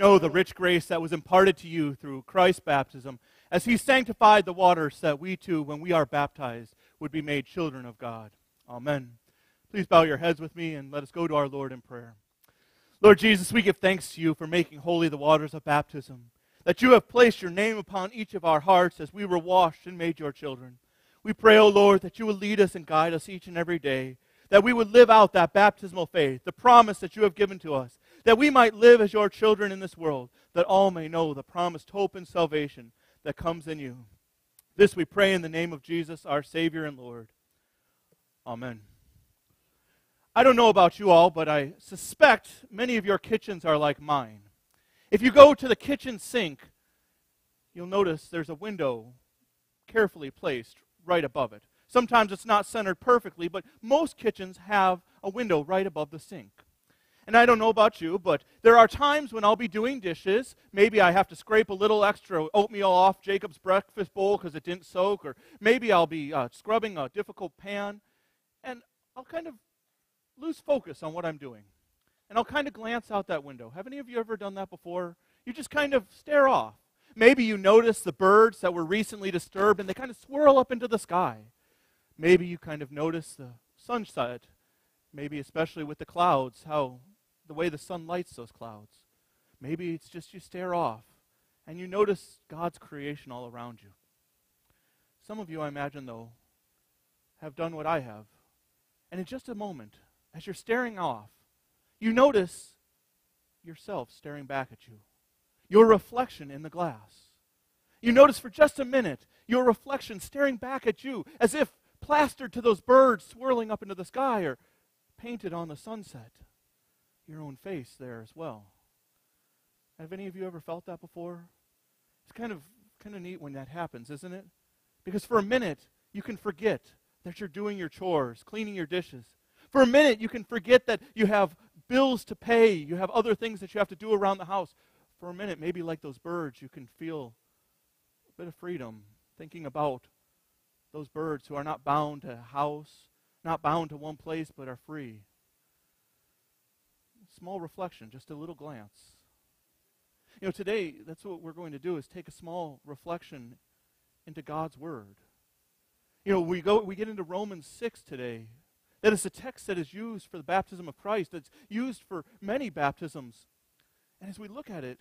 know the rich grace that was imparted to you through Christ's baptism, as he sanctified the waters that we too, when we are baptized, would be made children of God. Amen. Please bow your heads with me and let us go to our Lord in prayer. Lord Jesus, we give thanks to you for making holy the waters of baptism, that you have placed your name upon each of our hearts as we were washed and made your children. We pray, O oh Lord, that you will lead us and guide us each and every day, that we would live out that baptismal faith, the promise that you have given to us, that we might live as your children in this world, that all may know the promised hope and salvation that comes in you. This we pray in the name of Jesus, our Savior and Lord. Amen. I don't know about you all, but I suspect many of your kitchens are like mine. If you go to the kitchen sink, you'll notice there's a window carefully placed right above it. Sometimes it's not centered perfectly, but most kitchens have a window right above the sink. And I don't know about you, but there are times when I'll be doing dishes. Maybe I have to scrape a little extra oatmeal off Jacob's breakfast bowl because it didn't soak, or maybe I'll be uh, scrubbing a difficult pan. And I'll kind of lose focus on what I'm doing. And I'll kind of glance out that window. Have any of you ever done that before? You just kind of stare off. Maybe you notice the birds that were recently disturbed and they kind of swirl up into the sky. Maybe you kind of notice the sunset, maybe especially with the clouds, how the way the sun lights those clouds. Maybe it's just you stare off and you notice God's creation all around you. Some of you, I imagine, though, have done what I have. And in just a moment, as you're staring off, you notice yourself staring back at you, your reflection in the glass. You notice for just a minute your reflection staring back at you as if plastered to those birds swirling up into the sky or painted on the sunset. Your own face there as well. Have any of you ever felt that before? It's kind of kind of neat when that happens, isn't it? Because for a minute you can forget that you're doing your chores, cleaning your dishes, for a minute, you can forget that you have bills to pay, you have other things that you have to do around the house. For a minute, maybe like those birds, you can feel a bit of freedom thinking about those birds who are not bound to a house, not bound to one place, but are free. Small reflection, just a little glance. You know, today, that's what we're going to do is take a small reflection into God's Word. You know, we go we get into Romans 6 today, that is a text that is used for the baptism of Christ, that's used for many baptisms. And as we look at it,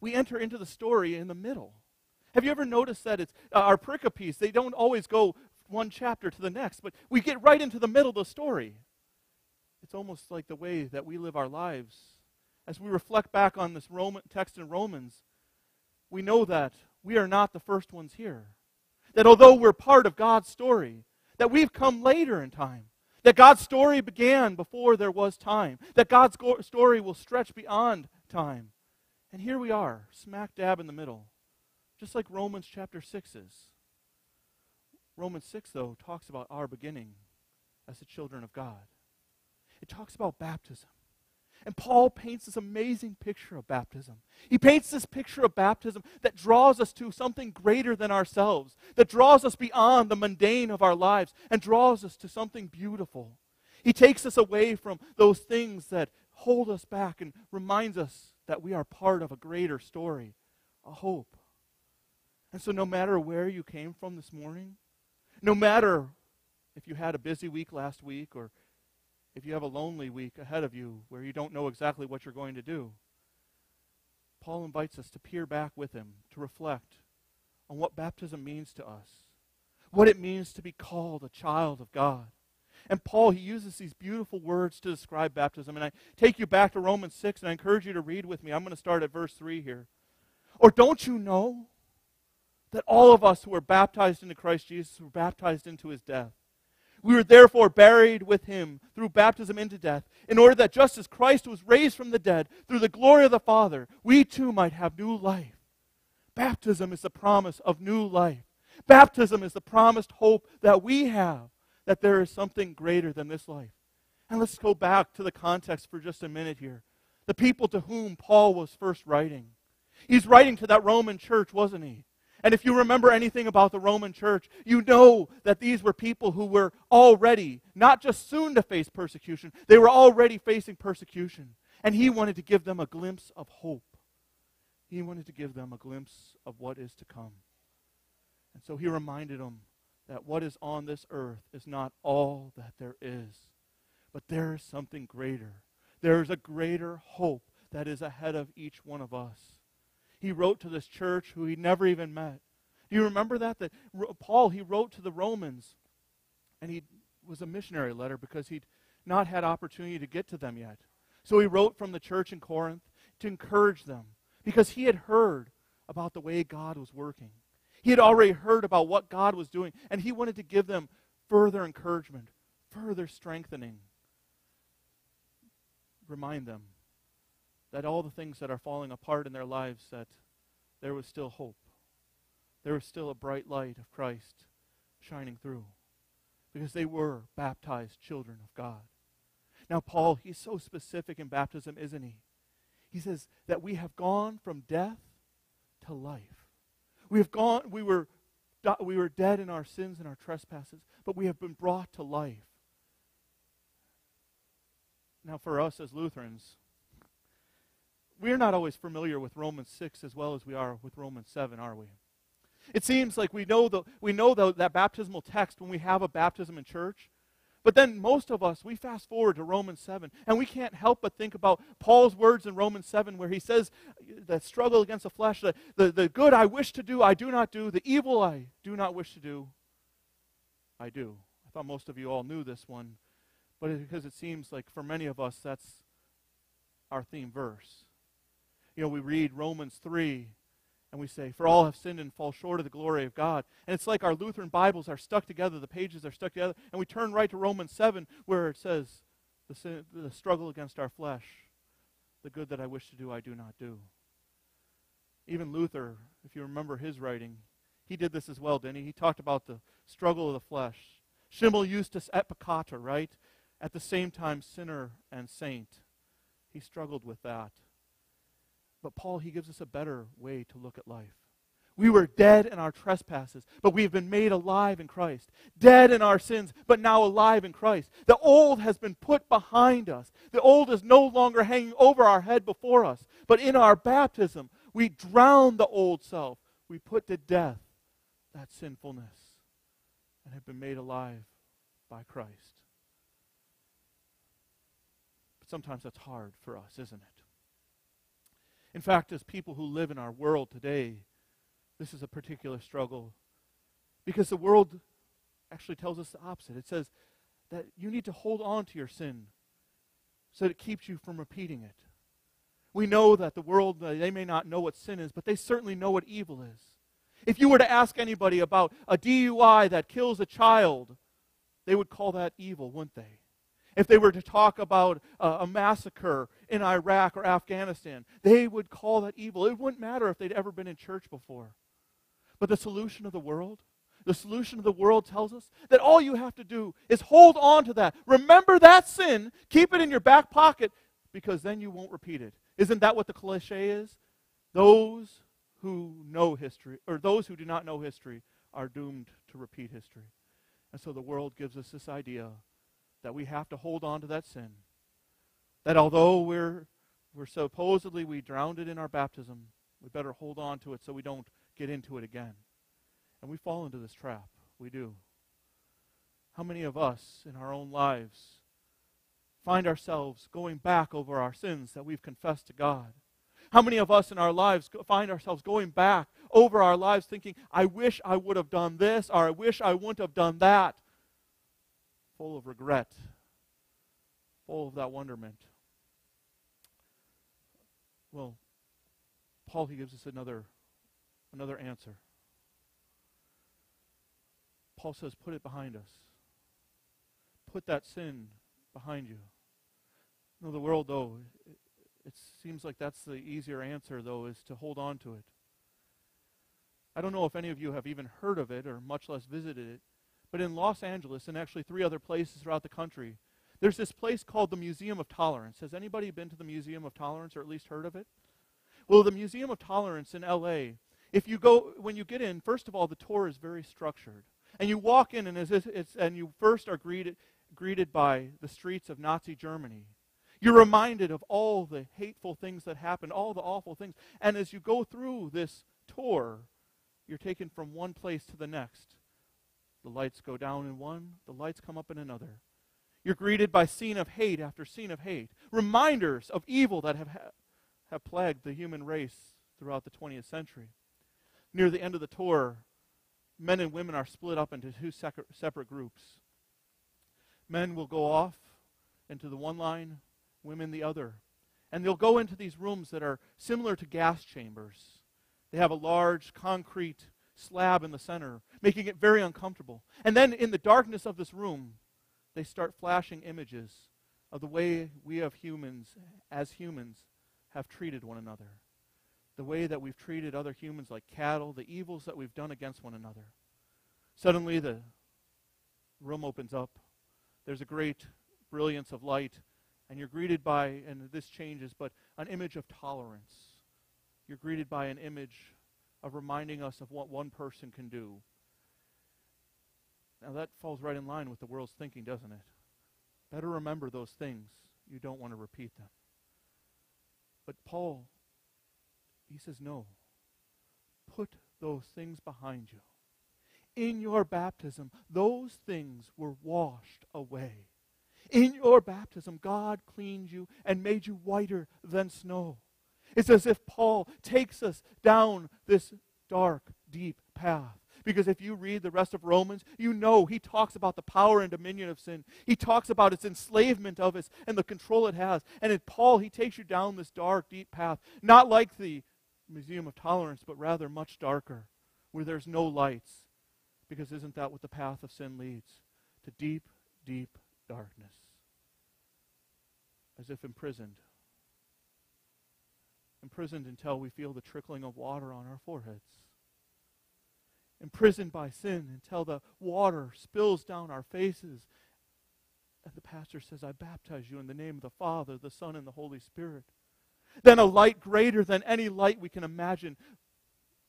we enter into the story in the middle. Have you ever noticed that it's uh, our pericopes, they don't always go one chapter to the next, but we get right into the middle of the story. It's almost like the way that we live our lives. As we reflect back on this Roman text in Romans, we know that we are not the first ones here. That although we're part of God's story, that we've come later in time. That God's story began before there was time. That God's go- story will stretch beyond time. And here we are, smack dab in the middle, just like Romans chapter 6 is. Romans 6, though, talks about our beginning as the children of God. It talks about baptism. And Paul paints this amazing picture of baptism. He paints this picture of baptism that draws us to something greater than ourselves, that draws us beyond the mundane of our lives, and draws us to something beautiful. He takes us away from those things that hold us back and reminds us that we are part of a greater story, a hope. And so, no matter where you came from this morning, no matter if you had a busy week last week or if you have a lonely week ahead of you where you don't know exactly what you're going to do, Paul invites us to peer back with him, to reflect on what baptism means to us, what it means to be called a child of God. And Paul, he uses these beautiful words to describe baptism. And I take you back to Romans 6, and I encourage you to read with me. I'm going to start at verse 3 here. Or don't you know that all of us who were baptized into Christ Jesus were baptized into his death? We were therefore buried with him through baptism into death, in order that just as Christ was raised from the dead through the glory of the Father, we too might have new life. Baptism is the promise of new life. Baptism is the promised hope that we have that there is something greater than this life. And let's go back to the context for just a minute here. The people to whom Paul was first writing. He's writing to that Roman church, wasn't he? And if you remember anything about the Roman church, you know that these were people who were already, not just soon to face persecution, they were already facing persecution. And he wanted to give them a glimpse of hope. He wanted to give them a glimpse of what is to come. And so he reminded them that what is on this earth is not all that there is, but there is something greater. There is a greater hope that is ahead of each one of us. He wrote to this church who he never even met. Do you remember that? That Paul, he wrote to the Romans, and he was a missionary letter because he'd not had opportunity to get to them yet. So he wrote from the church in Corinth to encourage them because he had heard about the way God was working. He had already heard about what God was doing, and he wanted to give them further encouragement, further strengthening. Remind them that all the things that are falling apart in their lives, that there was still hope. There was still a bright light of Christ shining through because they were baptized children of God. Now, Paul, he's so specific in baptism, isn't he? He says that we have gone from death to life. We have gone, we were, we were dead in our sins and our trespasses, but we have been brought to life. Now, for us as Lutherans, we're not always familiar with Romans 6 as well as we are with Romans 7, are we? It seems like we know, the, we know the, that baptismal text when we have a baptism in church, but then most of us, we fast forward to Romans 7, and we can't help but think about Paul's words in Romans 7 where he says, the struggle against the flesh, the, the, the good I wish to do, I do not do, the evil I do not wish to do, I do. I thought most of you all knew this one, but because it seems like for many of us, that's our theme verse. You know, we read Romans 3, and we say, For all have sinned and fall short of the glory of God. And it's like our Lutheran Bibles are stuck together, the pages are stuck together, and we turn right to Romans 7 where it says, The, sin, the struggle against our flesh, the good that I wish to do, I do not do. Even Luther, if you remember his writing, he did this as well, didn't he? He talked about the struggle of the flesh. Simul iustus et peccator, right? At the same time, sinner and saint. He struggled with that. But Paul, he gives us a better way to look at life. We were dead in our trespasses, but we have been made alive in Christ. Dead in our sins, but now alive in Christ. The old has been put behind us. The old is no longer hanging over our head before us. But in our baptism, we drown the old self. We put to death that sinfulness and have been made alive by Christ. But sometimes that's hard for us, isn't it? In fact, as people who live in our world today, this is a particular struggle because the world actually tells us the opposite. It says that you need to hold on to your sin so that it keeps you from repeating it. We know that the world, uh, they may not know what sin is, but they certainly know what evil is. If you were to ask anybody about a DUI that kills a child, they would call that evil, wouldn't they? if they were to talk about a massacre in Iraq or Afghanistan, they would call that evil. It wouldn't matter if they'd ever been in church before. But the solution of the world, the solution of the world tells us that all you have to do is hold on to that. Remember that sin, keep it in your back pocket, because then you won't repeat it. Isn't that what the cliche is? Those who know history, or those who do not know history, are doomed to repeat history. And so the world gives us this idea that we have to hold on to that sin. That although we're, we're supposedly we drowned it in our baptism, we better hold on to it so we don't get into it again. And we fall into this trap. We do. How many of us in our own lives find ourselves going back over our sins that we've confessed to God? How many of us in our lives find ourselves going back over our lives thinking, I wish I would have done this, or I wish I wouldn't have done that? full of regret, full of that wonderment. Well, Paul he gives us another another answer. Paul says, put it behind us. Put that sin behind you. No, the world, though, it, it seems like that's the easier answer, though, is to hold on to it. I don't know if any of you have even heard of it or much less visited it, but in Los Angeles and actually three other places throughout the country, there's this place called the Museum of Tolerance. Has anybody been to the Museum of Tolerance or at least heard of it? Well, the Museum of Tolerance in LA, if you go, when you get in, first of all, the tour is very structured. And you walk in and, it's, it's, and you first are greeted, greeted by the streets of Nazi Germany. You're reminded of all the hateful things that happened, all the awful things. And as you go through this tour, you're taken from one place to the next. The lights go down in one, the lights come up in another. You're greeted by scene of hate after scene of hate, reminders of evil that have, ha- have plagued the human race throughout the 20th century. Near the end of the tour, men and women are split up into two separate groups. Men will go off into the one line, women the other. And they'll go into these rooms that are similar to gas chambers. They have a large concrete slab in the center, making it very uncomfortable. And then in the darkness of this room, they start flashing images of the way we of humans, as humans, have treated one another. The way that we've treated other humans like cattle, the evils that we've done against one another. Suddenly the room opens up. There's a great brilliance of light, and you're greeted by, and this changes, but an image of tolerance. You're greeted by an image of reminding us of what one person can do. Now, that falls right in line with the world's thinking, doesn't it? Better remember those things. You don't want to repeat them. But Paul, he says, no. Put those things behind you. In your baptism, those things were washed away. In your baptism, God cleaned you and made you whiter than snow. It's as if Paul takes us down this dark, deep path. Because if you read the rest of Romans, you know he talks about the power and dominion of sin. He talks about its enslavement of us and the control it has. And in Paul, he takes you down this dark, deep path, not like the Museum of Tolerance, but rather much darker, where there's no lights. Because isn't that what the path of sin leads? To deep, deep darkness. As if imprisoned imprisoned until we feel the trickling of water on our foreheads. Imprisoned by sin until the water spills down our faces. And the pastor says, I baptize you in the name of the Father, the Son, and the Holy Spirit. Then a light greater than any light we can imagine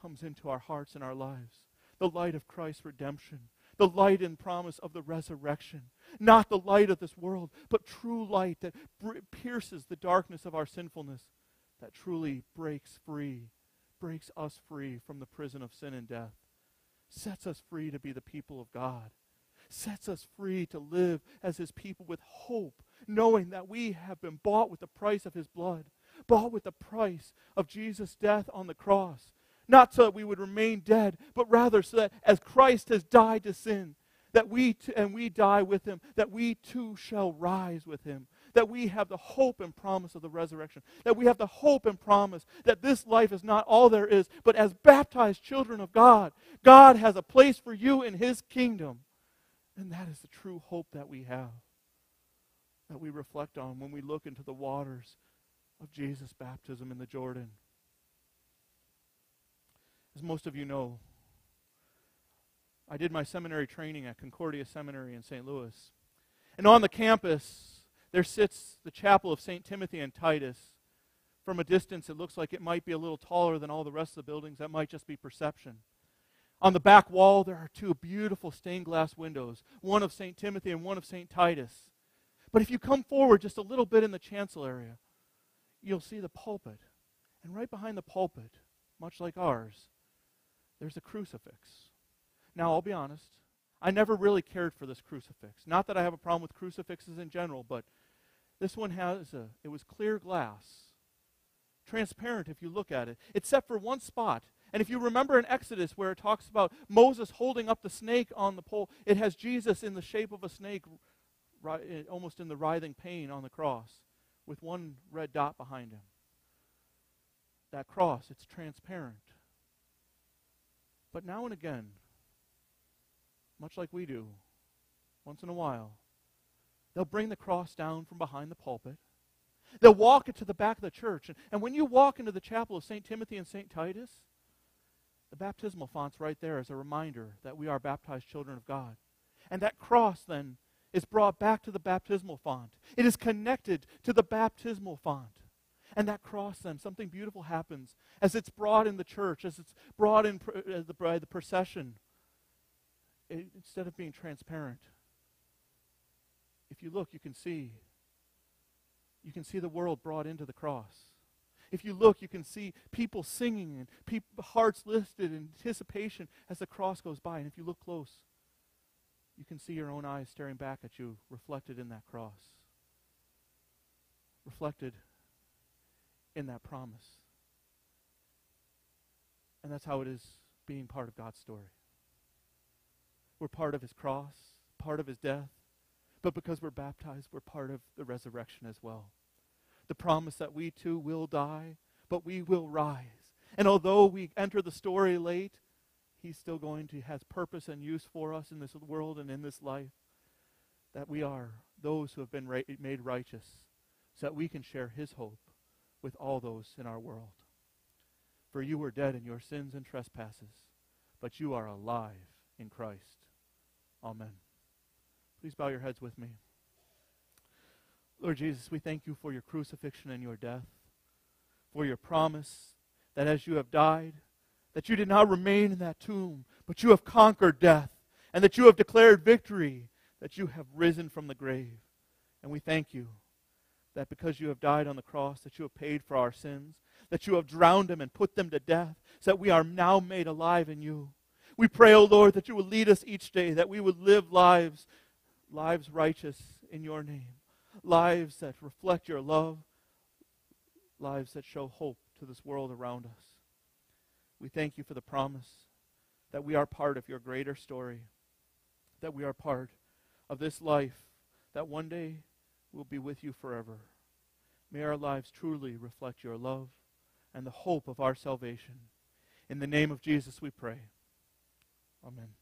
comes into our hearts and our lives. The light of Christ's redemption, the light and promise of the resurrection. Not the light of this world, but true light that pierces the darkness of our sinfulness that truly breaks free, breaks us free from the prison of sin and death, sets us free to be the people of God, sets us free to live as His people with hope, knowing that we have been bought with the price of His blood, bought with the price of Jesus' death on the cross. Not so that we would remain dead, but rather so that as Christ has died to sin, that we t- and we die with him, that we too shall rise with him, that we have the hope and promise of the resurrection, that we have the hope and promise that this life is not all there is, but as baptized children of God, God has a place for you in His kingdom. And that is the true hope that we have, that we reflect on when we look into the waters of Jesus' baptism in the Jordan. As most of you know, I did my seminary training at Concordia Seminary in St. Louis. And on the campus, there sits the chapel of St. Timothy and Titus. From a distance, it looks like it might be a little taller than all the rest of the buildings. That might just be perception. On the back wall, there are two beautiful stained glass windows, one of St. Timothy and one of St. Titus. But if you come forward just a little bit in the chancel area, you'll see the pulpit. And right behind the pulpit, much like ours, there's a crucifix. Now, I'll be honest, I never really cared for this crucifix. Not that I have a problem with crucifixes in general, but this one has a, it was clear glass. Transparent if you look at it, except for one spot. And if you remember in Exodus where it talks about Moses holding up the snake on the pole, it has Jesus in the shape of a snake, eh, almost in the writhing pain on the cross, with one red dot behind him. That cross, it's transparent. But now and again, much like we do, once in a while, They'll bring the cross down from behind the pulpit. They'll walk it to the back of the church. And, and when you walk into the chapel of St. Timothy and St. Titus, the baptismal font's right there as a reminder that we are baptized children of God. And that cross then is brought back to the baptismal font. It is connected to the baptismal font. And that cross, then, something beautiful happens as it's brought in the church, as it's brought in uh, the, by the procession. It, instead of being transparent, if you look, you can see you can see the world brought into the cross. If you look, you can see people singing and hearts lifted in anticipation as the cross goes by. And if you look close, you can see your own eyes staring back at you, reflected in that cross, reflected in that promise. And that's how it is being part of God's story. We're part of his cross, part of his death, but because we're baptized, we're part of the resurrection as well the promise that we too will die, but we will rise. And although we enter the story late, He's still going to has purpose and use for us in this world and in this life. That we are those who have been ra- made righteous, so that we can share His hope with all those in our world. For you were dead in your sins and trespasses, but you are alive in Christ. Amen. Please bow your heads with me. Lord Jesus, we thank you for your crucifixion and your death, for your promise that as you have died, that you did not remain in that tomb, but you have conquered death, and that you have declared victory, that you have risen from the grave. And we thank you that because you have died on the cross, that you have paid for our sins, that you have drowned them and put them to death, so that we are now made alive in you. We pray, O oh Lord, that you will lead us each day, that we would live lives, lives righteous in your name lives that reflect your love, lives that show hope to this world around us. We thank you for the promise that we are part of your greater story, that we are part of this life, that one day we'll be with you forever. May our lives truly reflect your love and the hope of our salvation. In the name of Jesus we pray. Amen.